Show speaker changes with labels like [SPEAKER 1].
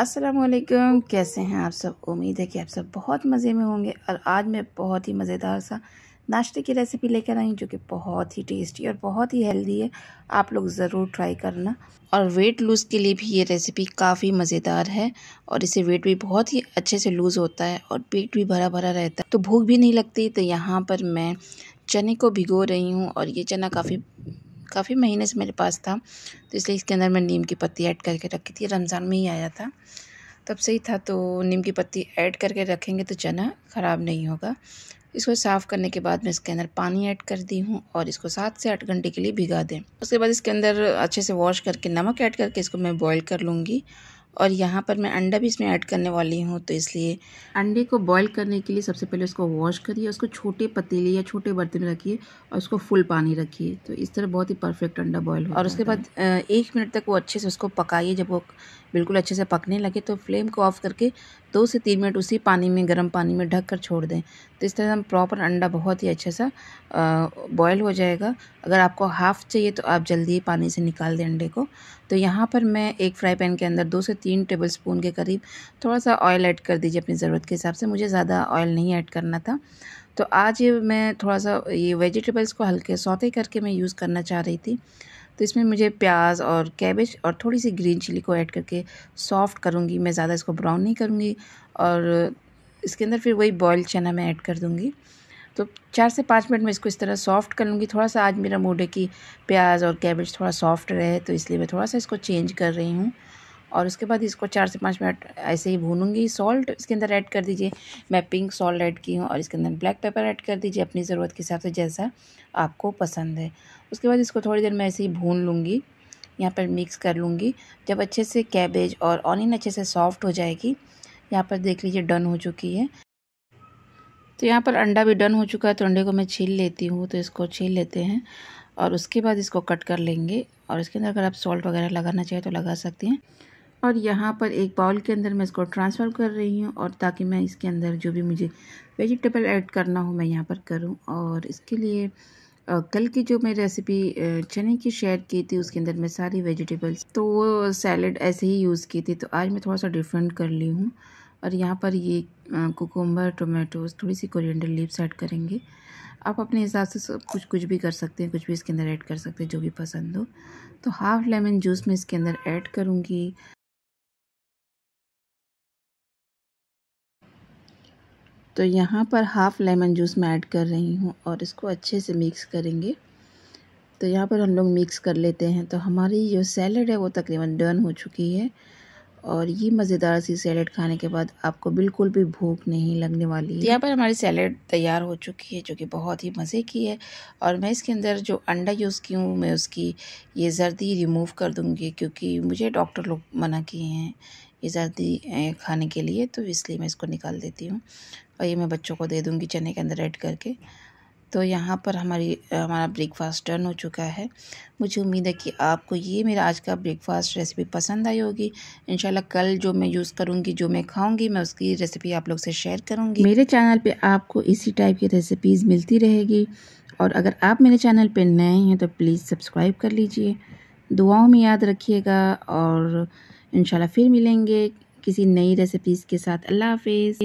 [SPEAKER 1] अस्सलाम वालेकुम कैसे हैं आप सब? उम्मीद है कि आप सब बहुत मज़े में होंगे। और आज मैं बहुत ही मज़ेदार सा नाश्ते की रेसिपी लेकर आई जो कि बहुत ही टेस्टी और बहुत ही हेल्दी है। आप लोग ज़रूर ट्राई करना। और वेट लूज़ के लिए भी ये रेसिपी काफ़ी मज़ेदार है। और इसे वेट भी बहुत ही अच्छे से लूज़ होता है और पेट भी भरा भरा रहता है। तो भूख भी नहीं लगती तो यहाँ पर मैं चने को भिगो रही हूँ और ये चना काफ़ी काफ़ी महीने से मेरे पास था तो इसलिए इसके अंदर मैं नीम की पत्ती ऐड करके रखी थी, रमज़ान में ही आया था। तब से ही था तो नीम की पत्ती ऐड करके रखेंगे तो चना ख़राब नहीं होगा। इसको साफ़ करने के बाद मैं इसके अंदर पानी ऐड कर दी हूँ और इसको सात से आठ घंटे के लिए भिगा दें। उसके बाद इसके अंदर अच्छे से वॉश करके, नमक ऐड करके इसको मैं बॉईल कर लूँगी। और यहाँ पर मैं अंडा भी इसमें ऐड करने वाली हूँ तो इसलिए अंडे को बॉईल करने के लिए सबसे पहले उसको वॉश करिए उसको छोटे पतीले या छोटे बर्तन में रखिए और उसको फुल पानी रखिए। तो इस तरह बहुत ही परफेक्ट अंडा बॉयल हो और उसके बाद एक मिनट तक वो अच्छे से उसको पकाइए जब वो बिल्कुल अच्छे से पकने लगे तो फ्लेम को ऑफ़ करके दो से तीन मिनट उसी पानी में, गर्म पानी में ढक कर छोड़ दें। तो इस तरह हम प्रॉपर अंडा बहुत ही अच्छे सा बॉयल हो जाएगा। अगर आपको हाफ़ चाहिए तो आप जल्दी ही पानी से निकाल दें अंडे को। तो यहाँ पर मैं एक फ्राई पैन के अंदर दो से तीन टेबल स्पून के करीब थोड़ा सा ऑयल ऐड कर दीजिए अपनी ज़रूरत के हिसाब से। मुझे ज़्यादा ऑयल नहीं ऐड करना था। तो आज मैं थोड़ा सा ये वेजिटेबल्स को हल्के सौते करके मैं यूज़ करना चाह रही थी। तो इसमें मुझे प्याज और कैबेज और थोड़ी सी ग्रीन चिली को ऐड करके सॉफ्ट करूँगी। मैं ज़्यादा इसको ब्राउन नहीं करूँगी और इसके अंदर फिर वही बॉयल चना मैं ऐड कर दूँगी। तो चार से पाँच मिनट में इसको इस तरह सॉफ्ट कर लूँगी। थोड़ा सा आज मेरा मूड है कि प्याज और कैबेज थोड़ा सॉफ्ट रहे तो इसलिए मैं थोड़ा सा इसको चेंज कर रही हूँ। और उसके बाद इसको चार से पाँच मिनट ऐसे ही भूनूँगी। सॉल्ट इसके अंदर ऐड कर दीजिए। मैं पिंक सॉल्ट ऐड की हूँ और इसके अंदर ब्लैक पेपर ऐड कर दीजिए अपनी ज़रूरत के हिसाब से, जैसा आपको पसंद है। उसके बाद इसको थोड़ी देर मैं ऐसे ही भून लूँगी। यहाँ पर मिक्स कर लूँगी। जब अच्छे से कैबेज और ऑनियन अच्छे से सॉफ्ट हो जाएगी, यहाँ पर देख लीजिए डन हो चुकी है। तो यहाँ पर अंडा भी डन हो चुका है तो अंडे को मैं छील लेती हूँ तो इसको छील लेते हैं। और उसके बाद इसको कट कर लेंगे। और इसके अंदर अगर आप सॉल्ट वगैरह लगाना चाहें तो लगा सकती हैं। और यहाँ पर एक बाउल के अंदर मैं इसको ट्रांसफ़र कर रही हूँ और ताकि मैं इसके अंदर जो भी मुझे वेजिटेबल ऐड करना हो मैं यहाँ पर करूँ। और इसके लिए कल की जो मैं रेसिपी चने की शेयर की थी, उसके अंदर मैं सारी वेजिटेबल्स तो वो सैलड ऐसे ही यूज़ की थी तो आज मैं थोड़ा सा डिफरेंट कर ली हूँ। और यहाँ पर ये कुकुम्बर टोमेटोज थोड़ी सी कोरिएंडर लीव्स ऐड करेंगे। आप अपने हिसाब से सब कुछ कुछ भी कर सकते हैं, कुछ भी इसके अंदर ऐड कर सकते हैं, जो भी पसंद हो। तो हाफ़ लेमन जूस मैं इसके अंदर ऐड करूँगी। तो यहाँ पर हाफ़ लेमन जूस मैं ऐड कर रही हूँ और इसको अच्छे से मिक्स करेंगे। तो यहाँ पर हम लोग मिक्स कर लेते हैं। तो हमारी जो सैलड है वो तकरीबन डन हो चुकी है और ये मज़ेदार सी सैलड खाने के बाद आपको बिल्कुल भी भूख नहीं लगने वाली है। यहाँ पर हमारी सैलड तैयार हो चुकी है, जो कि बहुत ही मज़े की है और मैं इसके अंदर जो अंडा यूज़ की हूँ, मैं उसकी ये जर्दी रिमूव कर दूँगी क्योंकि मुझे डॉक्टर लोग मना किए हैं ये जर्दी खाने के लिए तो इसलिए मैं इसको निकाल देती हूँ। और ये मैं बच्चों को दे दूँगी चने के अंदर ऐड करके। तो यहाँ पर हमारी, हमारा ब्रेकफास्ट डन हो चुका है। मुझे उम्मीद है कि आपको ये मेरा आज का ब्रेकफास्ट रेसिपी पसंद आई होगी। इंशाल्लाह कल जो मैं यूज़ करूँगी, जो मैं खाऊँगी, मैं उसकी रेसिपी आप लोग से शेयर करूँगी। मेरे चैनल पे आपको इसी टाइप की रेसिपीज़ मिलती रहेगी। और अगर आप मेरे चैनल पर नए हैं तो प्लीज़ सब्सक्राइब कर लीजिए। दुआओं में याद रखिएगा और इन फिर मिलेंगे किसी नई रेसिपीज़ के साथ। अल्लाह हाफिज़।